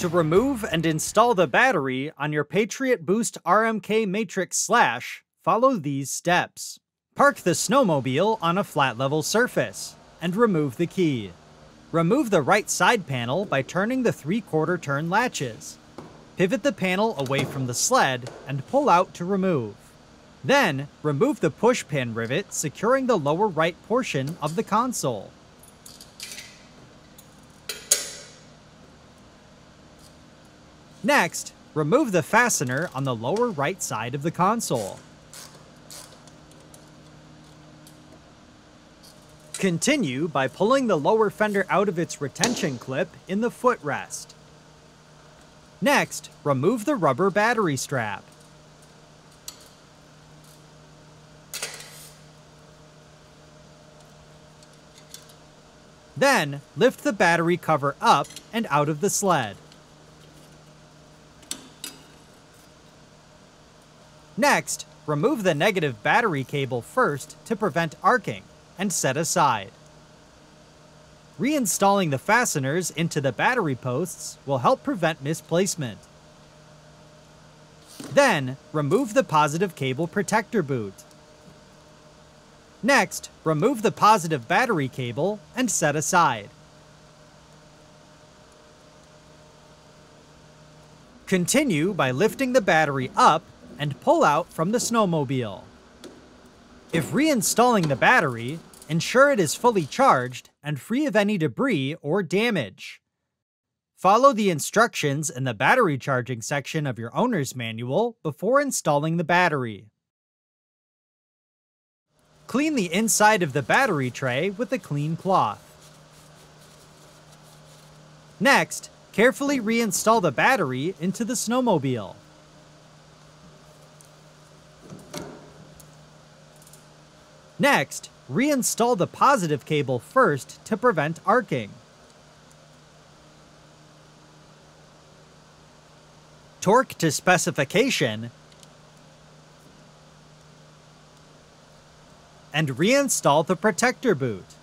To remove and install the battery on your Patriot Boost RMK Matryx Slash, follow these steps. Park the snowmobile on a flat level surface, and remove the key. Remove the right side panel by turning the 3 quarter turn latches. Pivot the panel away from the sled and pull out to remove. Then, remove the push pin rivet securing the lower right portion of the console. Next, remove the fastener on the lower right side of the console. Continue by pulling the lower fender out of its retention clip in the footrest. Next, remove the rubber battery strap. Then, lift the battery cover up and out of the sled. Next, remove the negative battery cable first to prevent arcing and set aside. Reinstalling the fasteners into the battery posts will help prevent misplacement. Then, remove the positive cable protector boot. Next, remove the positive battery cable and set aside. Continue by lifting the battery up and pull out from the snowmobile. If reinstalling the battery, ensure it is fully charged and free of any debris or damage. Follow the instructions in the battery charging section of your owner's manual before installing the battery. Clean the inside of the battery tray with a clean cloth. Next, carefully reinstall the battery into the snowmobile. Next, reinstall the positive cable first to prevent arcing. Torque to specification and reinstall the protector boot.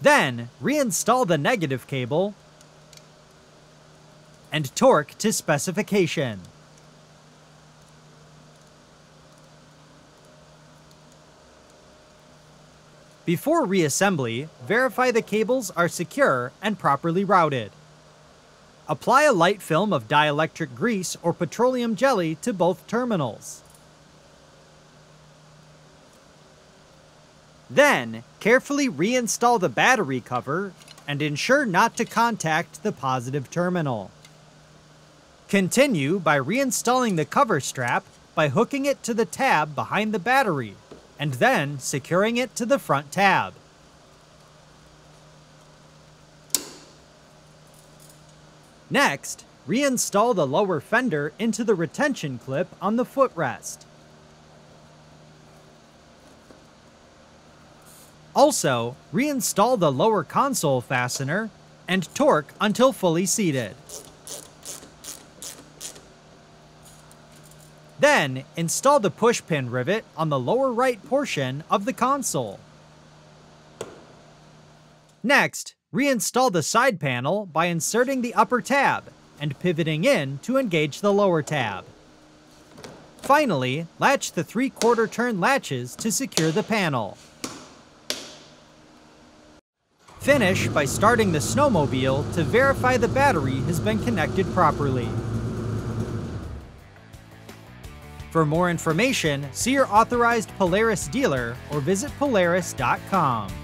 Then, reinstall the negative cable and torque to specification. Before reassembly, verify the cables are secure and properly routed. Apply a light film of dielectric grease or petroleum jelly to both terminals. Then, carefully reinstall the battery cover and ensure not to contact the positive terminal. Continue by reinstalling the cover strap by hooking it to the tab behind the battery and then securing it to the front tab. Next, reinstall the lower fender into the retention clip on the footrest. Also, reinstall the lower console fastener and torque until fully seated. Then, install the pushpin rivet on the lower right portion of the console. Next, reinstall the side panel by inserting the upper tab and pivoting in to engage the lower tab. Finally, latch the 3 quarter turn latches to secure the panel. Finish by starting the snowmobile to verify the battery has been connected properly. For more information, see your authorized Polaris dealer or visit Polaris.com.